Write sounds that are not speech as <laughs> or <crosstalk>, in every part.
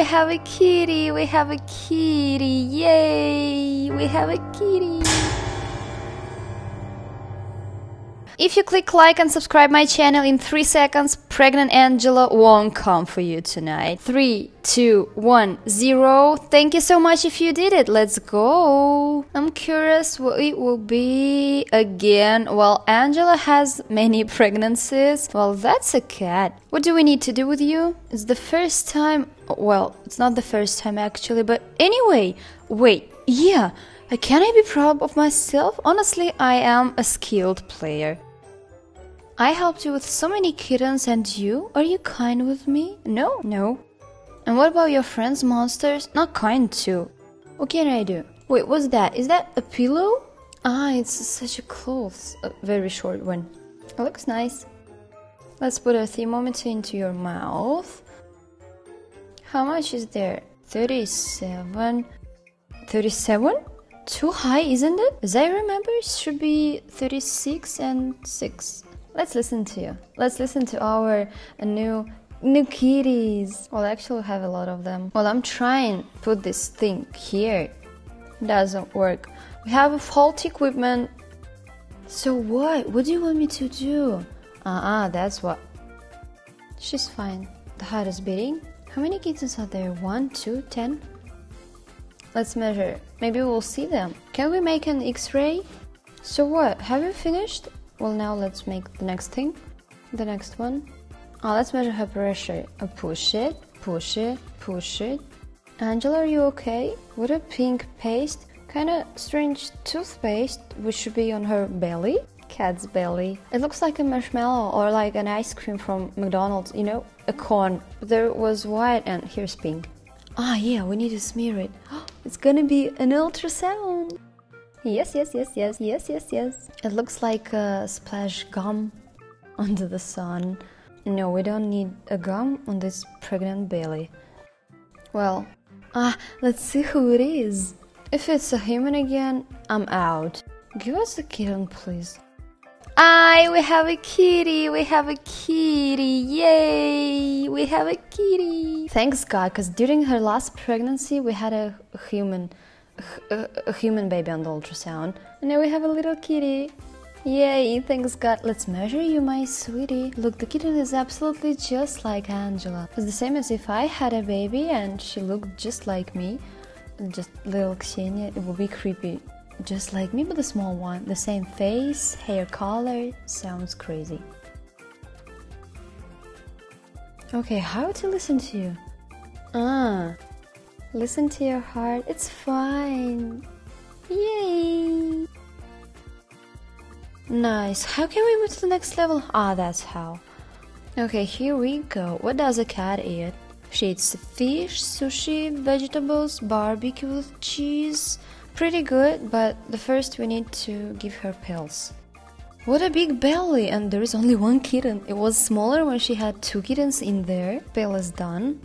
we have a kitty, we have a kitty, yay, we have a kitty. If you click like and subscribe my channel in 3 seconds, pregnant Angela won't come for you tonight. 3, 2, 1, 0. Thank you so much if you did it. Let's go. I'm curious what it will be again. Well, Angela has many <laughs> pregnancies. Well, that's a cat. What do we need to do with you? It's the first time. Well, it's not the first time actually, but anyway, wait. Yeah. Can I be proud of myself? Honestly, I am a skilled player. I helped you with so many kittens and you? Are you kind with me? No, no. And what about your friends, monsters? Not kind too. What can I do? Wait, what's that? Is that a pillow? Ah, it's such a clothes. A very short one. It looks nice. Let's put a thermometer into your mouth. How much is there? 37. 37? Too high, isn't it? As I remember, it should be 36 and 6. Let's listen to you. Let's listen to our new new kitties. Well, I actually have a lot of them. Well, I'm trying to put this thing here. Doesn't work. We have a faulty equipment. So what? What do you want me to do? Ah, uh-uh, that's what. She's fine. The heart is beating. How many kittens are there? One, two, ten? Let's measure. Maybe we'll see them. Can we make an x-ray? So what? Have you finished? Well, now let's make the next thing. The next one. Oh, let's measure her pressure. Uh, push it, push it, push it. Angela, are you okay? What a pink paste. Kinda strange toothpaste, which should be on her belly. Cat's belly. It looks like a marshmallow or like an ice cream from McDonald's, you know? A cone. There was white and here's pink. Ah, yeah, we need to smear it. <gasps> It's gonna be an ultrasound. Yes, yes, yes, yes, yes, yes, yes. It looks like a splash gum <laughs> under the sun. No, we don't need a gum on this pregnant belly. Well, ah, let's see who it is. If it's a human again, I'm out. Give us a kitten, please. Aye, we have a kitty, we have a kitty, yay, we have a kitty. Thanks God, because during her last pregnancy, we had a human a, a human baby on the ultrasound. And now we have a little kitty. Yay, thanks God. Let's measure you, my sweetie. Look, the kitten is absolutely just like Angela. It's the same as if I had a baby and she looked just like me. Just little Ksenia, it would be creepy. Just like me, but a small one. The same face, hair color. Sounds crazy. Okay, how to listen to you? Ah, Listen to your heart. It's fine. Yay! Nice. How can we move to the next level? Ah, that's how. Okay, here we go. What does a cat eat? She eats fish, sushi, vegetables, barbecue with cheese. Pretty good, but the first we need to give her pills. What a big belly! And there is only one kitten. It was smaller when she had two kittens in there. Pill is done.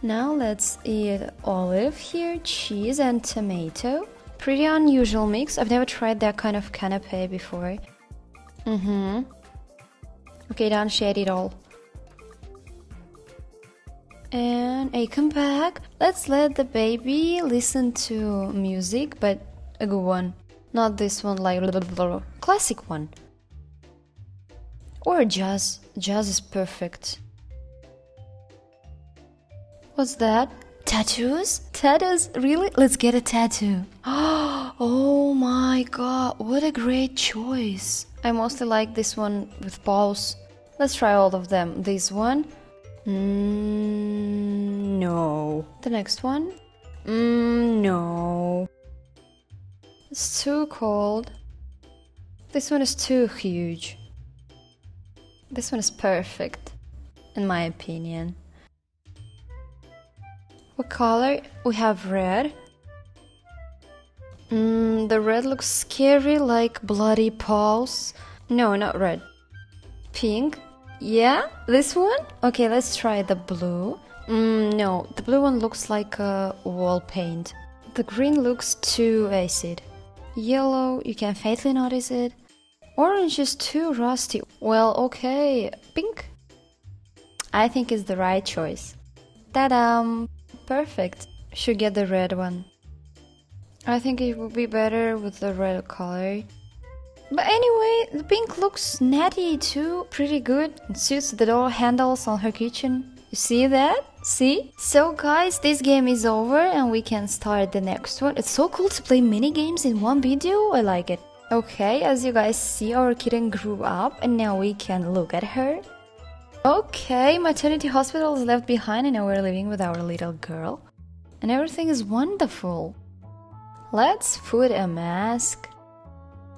Now let's eat olive here, cheese and tomato. Pretty unusual mix. I've never tried that kind of canapé before. Mm-hmm. Okay, don't share it all. And I come back. Let's let the baby listen to music, but a good one. Not this one like classic one. Or jazz. Jazz is perfect. What's that? Tattoos? Tattoos? Really? Let's get a tattoo. <gasps> Oh my god, what a great choice. I mostly like this one with balls. Let's try all of them. This one? Mm, no. The next one? Mm, no. It's too cold. This one is too huge. This one is perfect, in my opinion. What color? We have red. Mm, the red looks scary, like bloody paws. No, not red. Pink? Yeah, this one? Okay, let's try the blue. Mm, no, the blue one looks like a wall paint. The green looks too acid. Yellow, you can faintly notice it. Orange is too rusty. Well, okay. Pink? I think is the right choice. Ta-da! Perfect. Should get the red one. I think it would be better with the red color. But anyway, the pink looks natty too. Pretty good. It suits the door handles on her kitchen. You see that? See? So guys, this game is over and we can start the next one. It's so cool to play mini games in one video. I like it. Okay, as you guys see, our kitten grew up and now we can look at her. Okay, maternity hospital is left behind and now we're living with our little girl. And everything is wonderful. Let's put a mask.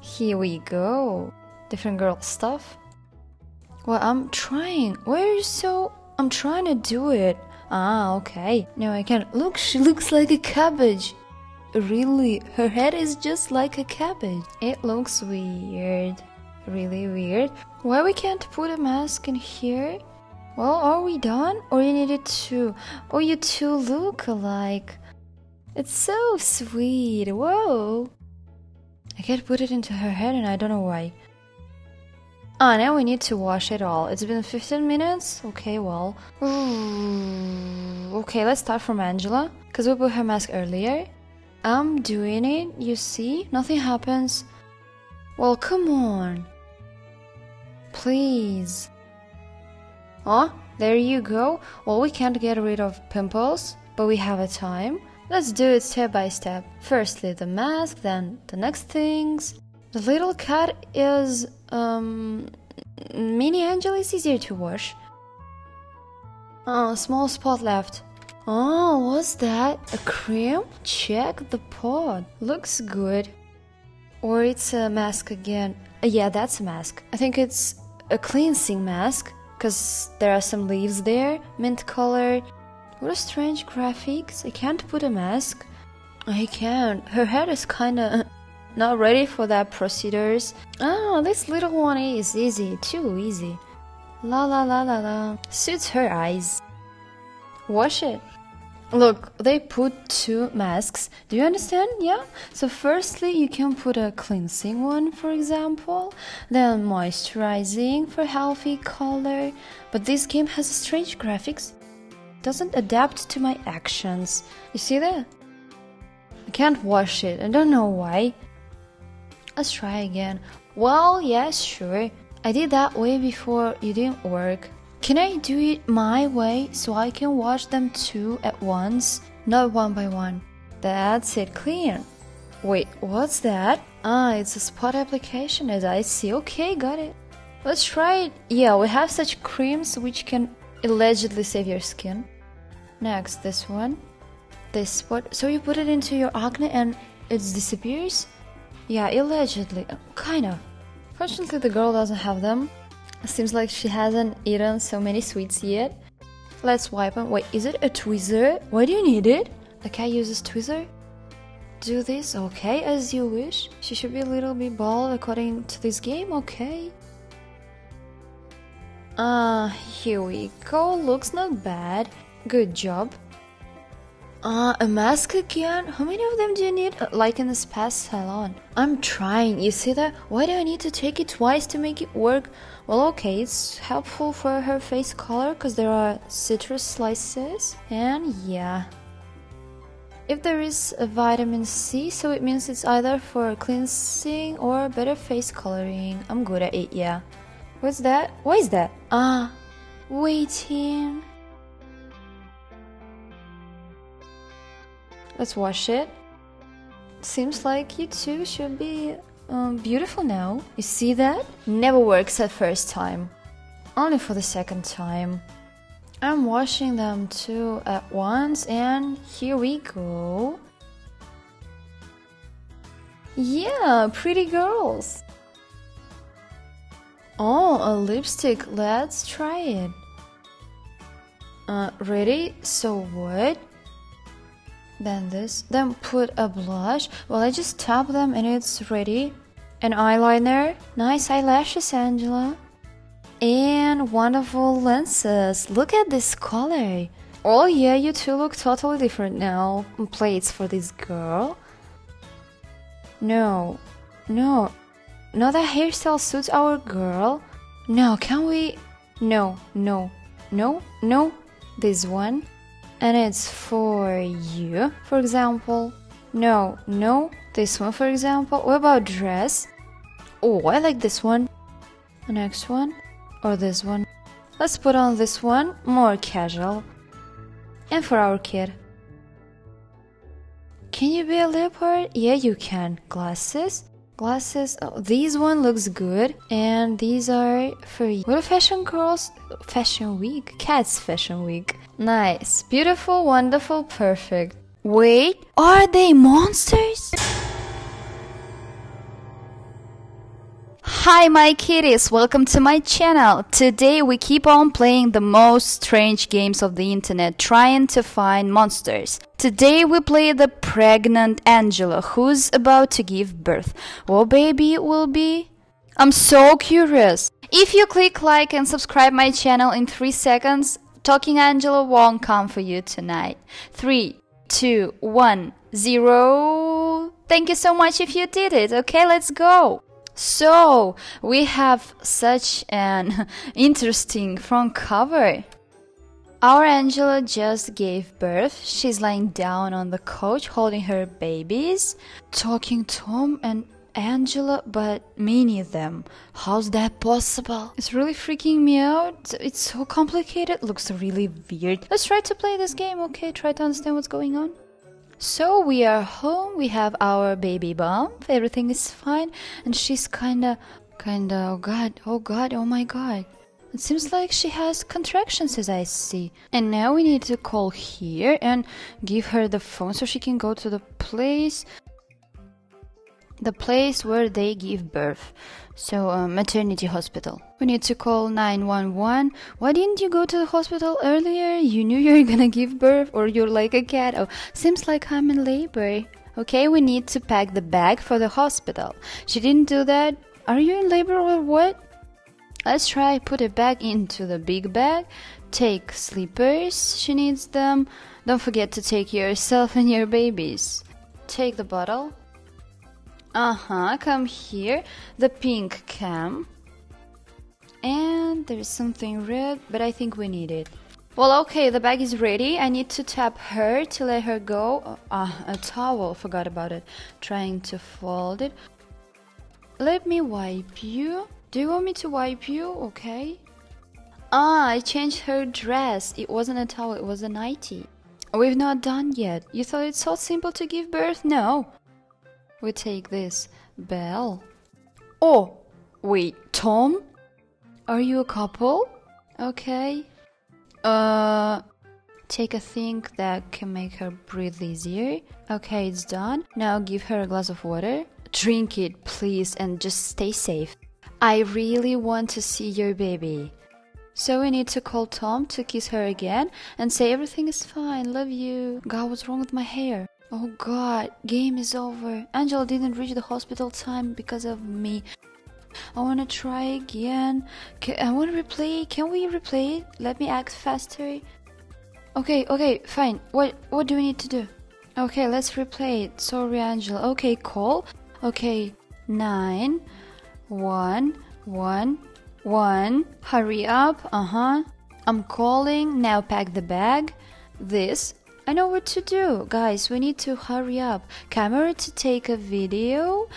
Here we go. Different girl stuff. Well, I'm trying. Why are you so... I'm trying to do it. Ah, okay. Now I can't. Look, she looks like a cabbage. Really, her head is just like a cabbage. It looks weird. Really weird. Why we can't put a mask in here? Well, are we done? Or you needed to... Oh, you two look alike. It's so sweet. Whoa. I can't put it into her head and I don't know why. Ah, now we need to wash it all. It's been 15 minutes? Okay, well. Okay, let's start from Angela. Because we put her mask earlier. I'm doing it, you see? Nothing happens. Well, come on. Please. Oh, there you go. Well, we can't get rid of pimples, but we have a time. Let's do it step by step. Firstly, the mask, then the next things. The little cat is, um, mini angel is easier to wash. Oh, small spot left. Oh, what's that? A cream? Check the pot. Looks good. Or it's a mask again. Uh, yeah, that's a mask. I think it's a cleansing mask because there are some leaves there, mint colored. What a strange graphics. I can't put a mask. I can't. Her head is kinda <laughs> not ready for that procedures. Oh, this little one is easy. Too easy. La la la la la. Suits her eyes. Wash it. Look, they put two masks. Do you understand? Yeah? So, firstly, you can put a cleansing one, for example, then moisturizing for healthy color. But this game has strange graphics doesn't adapt to my actions. You see that? I can't wash it. I don't know why. Let's try again. Well, yes, sure. I did that way before it didn't work. Can I do it my way so I can wash them two at once? Not one by one. That's it, clean. Wait, what's that? Ah, it's a spot application as I see. Okay, got it. Let's try it. Yeah, we have such creams which can allegedly save your skin. Next, this one. This spot. So you put it into your acne and it disappears? Yeah, allegedly. Kind of. Fortunately, the girl doesn't have them. Seems like she hasn't eaten so many sweets yet. Let's wipe them. Wait, is it a tweezer? Why do you need it? The cat uses tweezer? Do this? Okay, as you wish. She should be a little bit bald according to this game, okay. Ah, uh, here we go. Looks not bad. Good job. Uh, a mask again? How many of them do you need? Uh, like in the spa salon. I'm trying, you see that? Why do I need to take it twice to make it work? Well, okay, it's helpful for her face color because there are citrus slices. And yeah. If there is a vitamin C, so it means it's either for cleansing or better face coloring. I'm good at it, yeah. What's that? What is that? Ah, waiting. Let's wash it. Seems like you two should be um, beautiful now. You see that? Never works at first time. Only for the second time. I'm washing them two at once and here we go. Yeah, pretty girls. Oh, a lipstick. Let's try it. Uh, ready? So what? Then this. Then put a blush. Well I just tap them and it's ready. An eyeliner. Nice eyelashes Angela. And wonderful lenses. Look at this color. Oh yeah you two look totally different now. Plates for this girl. No. No. No that hairstyle suits our girl. No can we? No no. No no. This one and it's for you, for example. No, no, this one, for example. What about dress? Oh, I like this one. The next one, or this one. Let's put on this one, more casual. And for our kid. Can you be a leopard? Yeah, you can. Glasses? Glasses. Oh, these one looks good. And these are for you. What a fashion girls? Fashion week? Cats fashion week. Nice. Beautiful, wonderful, perfect. Wait, are they monsters? Hi my kitties, welcome to my channel. Today we keep on playing the most strange games of the internet, trying to find monsters. Today we play the pregnant Angela, who's about to give birth. What baby will be? I'm so curious. If you click like and subscribe my channel in 3 seconds, Talking Angela won't come for you tonight. 3, 2, 1, 0. Thank you so much if you did it. Okay, let's go. So, we have such an <laughs> interesting front cover. Our Angela just gave birth. She's lying down on the couch holding her babies, talking Tom and Angela, but many of them. How's that possible? It's really freaking me out. It's so complicated. Looks really weird. Let's try to play this game, okay? Try to understand what's going on. So we are home, we have our baby bump, everything is fine, and she's kinda, kinda, oh god, oh god, oh my god. It seems like she has contractions as I see. And now we need to call here and give her the phone so she can go to the place the place where they give birth. So, uh, maternity hospital. We need to call 911. Why didn't you go to the hospital earlier? You knew <laughs> you were gonna give birth, or you're like a cat. Oh, seems like I'm in labor. Okay, we need to pack the bag for the hospital. She didn't do that. Are you in labor or what? Let's try put a bag into the big bag. Take slippers, she needs them. Don't forget to take yourself <laughs> and your babies. Take the bottle. Uh-huh, come here. The pink cam. And there's something red, but I think we need it. Well, okay, the bag is ready. I need to tap her to let her go. Ah, uh, a towel, forgot about it. Trying to fold it. Let me wipe you. Do you want me to wipe you? Okay. Ah, I changed her dress. It wasn't a towel, it was a nightie. We've not done yet. You thought it's so simple to give birth? No. We take this bell. Oh, wait, Tom? Are you a couple? Okay. Uh, take a thing that can make her breathe easier. Okay, it's done. Now give her a glass of water. Drink it, please, and just stay safe. I really want to see your baby. So we need to call Tom to kiss her again and say everything is fine, love you. God, what's wrong with my hair? Oh god, game is over. Angela didn't reach the hospital time because of me. I wanna try again. Can, I wanna replay. Can we replay it? Let me act faster. Okay, okay, fine. What what do we need to do? Okay, let's replay it. Sorry, Angela. Okay, call. Okay, nine, one, one, one. Hurry up. Uh huh. I'm calling. Now pack the bag. This I know what to do. Guys, we need to hurry up. Camera to take a video.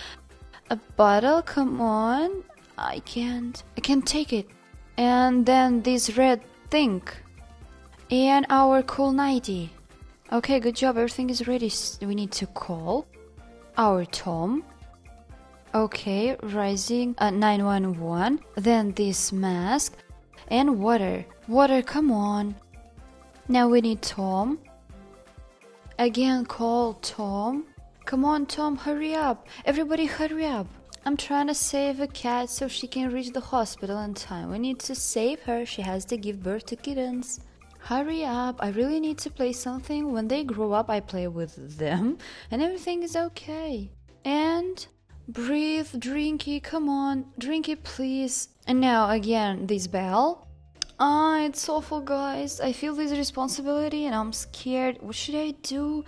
A bottle, come on. I can't. I can't take it. And then this red thing. And our cool nighty. Okay, good job. Everything is ready. We need to call our Tom. Okay, rising uh, at 911. Then this mask and water. Water, come on. Now we need Tom. Again, call Tom. Come on, Tom, hurry up. Everybody, hurry up. I'm trying to save a cat so she can reach the hospital in time. We need to save her. She has to give birth to kittens. Hurry up. I really need to play something. When they grow up, I play with them, and everything is okay. And breathe, drinky, come on, drinky, please. And now again, this bell. Ah, it's awful, guys. I feel this responsibility and I'm scared. What should I do?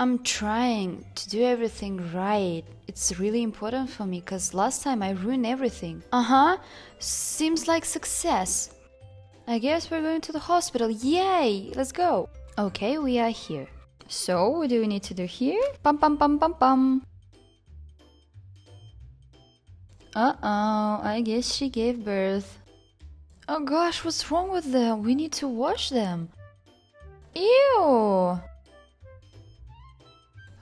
I'm trying to do everything right. It's really important for me because last time I ruined everything. Uh huh. Seems like success. I guess we're going to the hospital. Yay! Let's go. Okay, we are here. So, what do we need to do here? Pum pum pum pum pum. Uh oh, I guess she gave birth. Oh gosh, what's wrong with them? We need to wash them. Ew!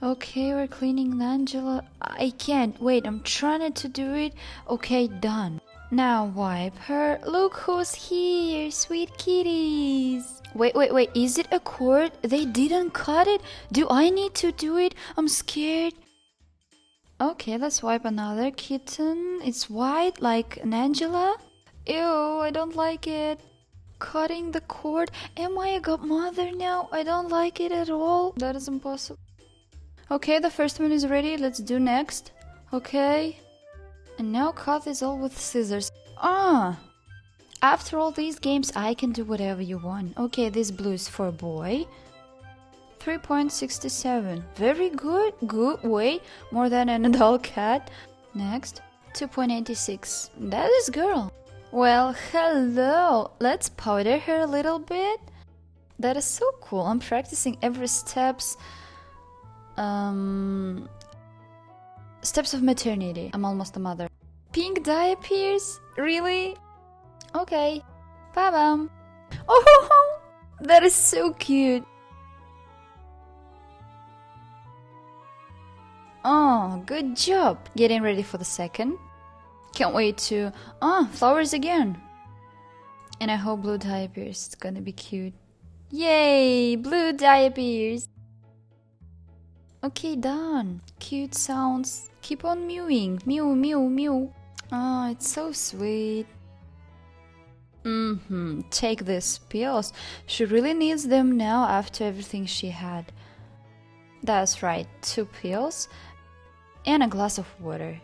Okay, we're cleaning Angela. I can't. Wait, I'm trying to do it. Okay, done. Now wipe her. Look who's here, sweet kitties. Wait, wait, wait. Is it a cord? They didn't cut it? Do I need to do it? I'm scared. Okay, let's wipe another kitten. It's white like an Angela. Ew, I don't like it. Cutting the cord. Am I a godmother now? I don't like it at all. That is impossible. Okay, the first one is ready. Let's do next. Okay. And now cut this all with scissors. Ah! After all these games, I can do whatever you want. Okay, this blue is for boy. 3.67. Very good. Good. Way more than an <laughs> adult cat. Next. 2.86. That is girl. Well, hello. Let's powder her a little bit. That is so cool. I'm practicing every steps um, steps of maternity. I'm almost a mother. Pink dye appears? Really? Okay. Bye bye. Oh, ho <laughs> ho! that is so cute. Oh, good job. Getting ready for the second. Can't wait to. Oh, flowers again. And I hope blue dye appears. It's gonna be cute. Yay! Blue dye appears. Okay, done. Cute sounds. Keep on mewing. Mew, mew, mew. Ah, oh, it's so sweet. Mm-hmm. Take these pills. She really needs them now after everything she had. That's right. Two pills and a glass of water.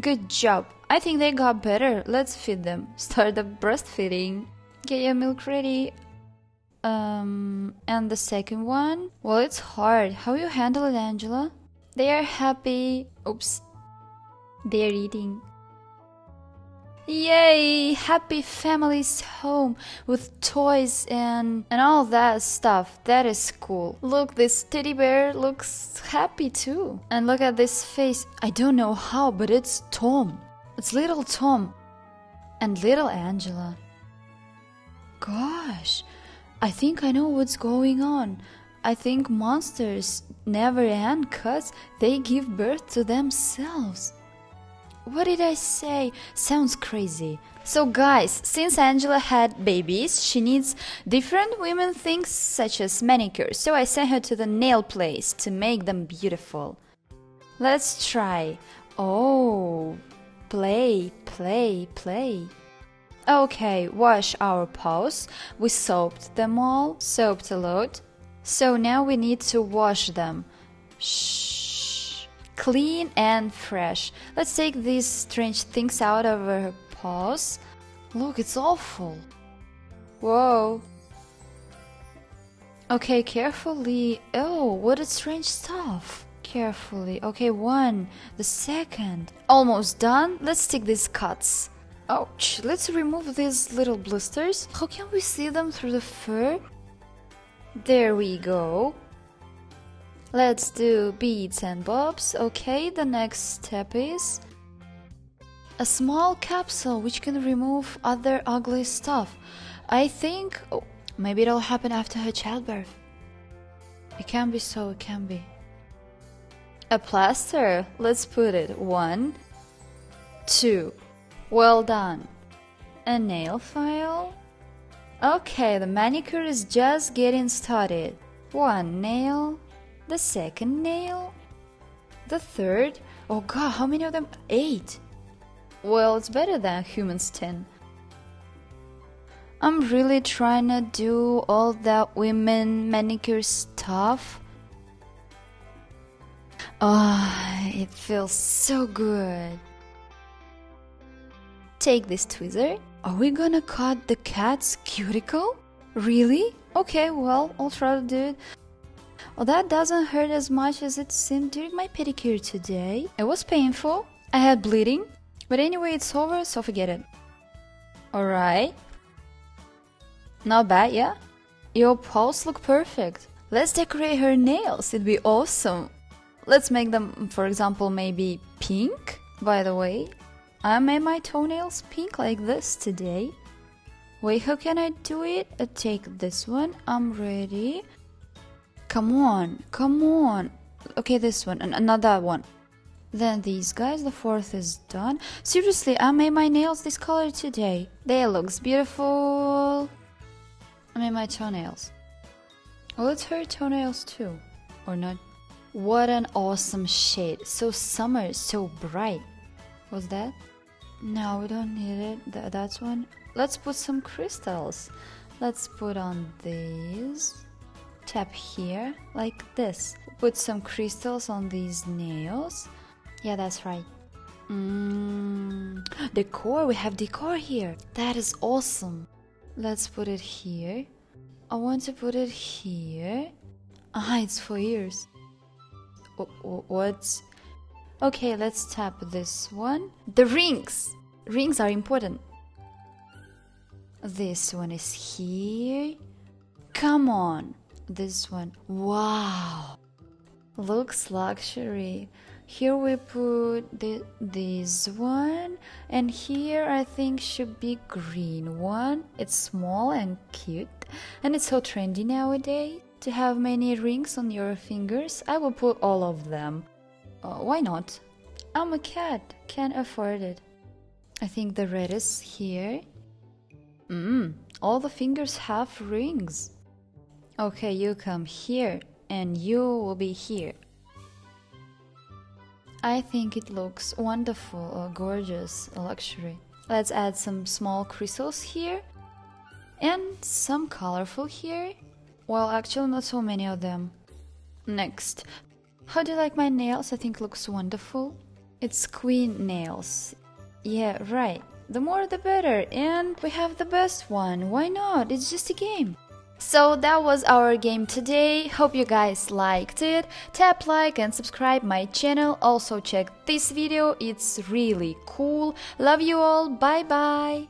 Good job. I think they got better. Let's feed them. <laughs> Start the breastfeeding. Get your milk ready. Um, and the second one? Well, it's hard. How you handle it, Angela? They are happy. Oops. They are eating. Yay! Happy families home with toys and and all that stuff. That is cool. Look, this teddy bear looks happy too. And look at this face. I don't know how, but it's Tom. It's little Tom and little Angela. Gosh, I think I know what's going on. I think monsters never end cuz they give birth to themselves. What did I say? Sounds crazy. So, guys, since Angela had babies, she needs different women things such as manicures. So, I sent her to the nail place to make them beautiful. Let's try. Oh, play, play, play. Okay, wash our paws. We soaped them all, soaped a lot. So now we need to wash them. Shh. Clean and fresh. Let's take these strange things out of her paws. Look, it's awful. Whoa. Okay, carefully. Oh, what a strange stuff. Carefully. Okay, one. The second. Almost done. Let's take these cuts. Ouch, let's remove these little blisters. How can we see them through the fur? There we go. Let's do beads and bobs. Okay, the next step is a small capsule which can remove other ugly stuff. I think oh, maybe it'll happen after her childbirth. It can be so, it can be. A plaster. Let's put it. One, two. Well done. A nail file? Okay, the manicure is just getting started. One nail, the second nail, the third. Oh god, how many of them? Eight. Well, it's better than human's ten. I'm really trying to do all that women manicure stuff. Ah, oh, it feels so good. Take this tweezer. Are we gonna cut the cat's cuticle? Really? Okay, well, I'll try to do it. Well, that doesn't hurt as much as it seemed during my pedicure today. It was painful. I had bleeding. But anyway, it's over, so forget it. Alright. Not bad, yeah? Your paws look perfect. Let's decorate her nails, it'd be awesome. Let's make them, for example, maybe pink, by the way. I made my toenails pink like this today. Wait, how can I do it? I take this one, I'm ready. Come on, come on. Okay, this one, and another one. Then these guys, the fourth is done. Seriously, I made my nails this color today. They looks beautiful. I made my toenails. Well, it's her toenails too, or not? What an awesome shade. So summer, so bright. What's that? No, we don't need it. Th that's one. Let's put some crystals. Let's put on these. Tap here, like this. Put some crystals on these nails. Yeah, that's right. Mm, decor, we have decor here. That is awesome. Let's put it here. I want to put it here. Ah, it's for ears. What? Okay, let's tap this one. The rings! Rings are important. This one is here. Come on. This one. Wow. Looks luxury. Here we put the, this one and here I think should be green one. It's small and cute and it's so trendy nowadays to have many rings on your fingers. I will put all of them. Uh, why not? I'm a cat, can't afford it. I think the red is here. Mmm, all the fingers have rings. Okay, you come here and you will be here. I think it looks wonderful or gorgeous, luxury. Let's add some small crystals here and some colorful here. Well, actually not so many of them. Next, how do you like my nails? I think looks wonderful. It's queen nails. Yeah, right. The more the better. And we have the best one. Why not? It's just a game. So that was our game today. Hope you guys liked it. Tap like and subscribe my channel. Also check this video. It's really cool. Love you all. Bye bye.